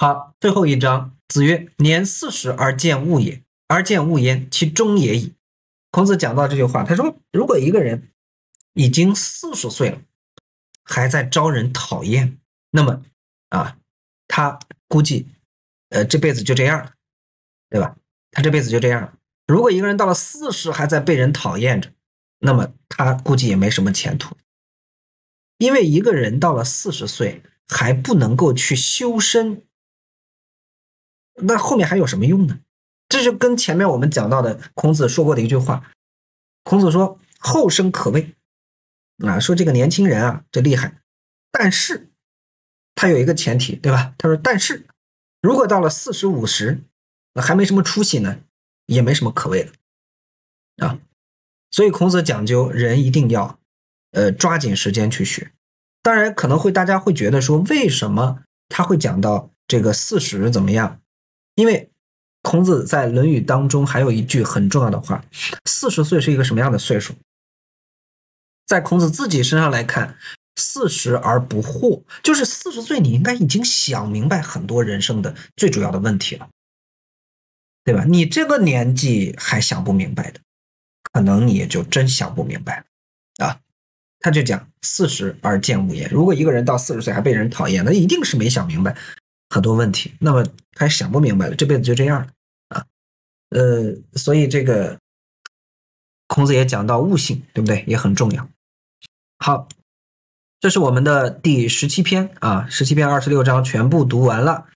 好最后一章，子曰：“年四十而见物也，而见物焉，其中也矣。”孔子讲到这句话，他说：“如果一个人已经四十岁了，还在招人讨厌，那么啊，他估计呃这辈子就这样了，对吧？他这辈子就这样了。如果一个人到了四十还在被人讨厌着，那么他估计也没什么前途，因为一个人到了四十岁还不能够去修身。”那后面还有什么用呢？这就跟前面我们讲到的孔子说过的一句话，孔子说：“后生可畏。”啊，说这个年轻人啊，这厉害，但是他有一个前提，对吧？他说：“但是如果到了四十五十，还没什么出息呢，也没什么可畏的啊。”所以孔子讲究人一定要呃抓紧时间去学。当然，可能会大家会觉得说，为什么他会讲到这个四十怎么样？因为孔子在《论语》当中还有一句很重要的话：“四十岁是一个什么样的岁数？”在孔子自己身上来看，“四十而不惑”，就是四十岁你应该已经想明白很多人生的最主要的问题了，对吧？你这个年纪还想不明白的，可能你也就真想不明白了啊！他就讲“四十而见物焉”。如果一个人到四十岁还被人讨厌，那一定是没想明白。很多问题，那么还想不明白了，这辈子就这样了啊，呃，所以这个孔子也讲到悟性，对不对？也很重要。好，这是我们的第十七篇啊，十七篇二十六章全部读完了。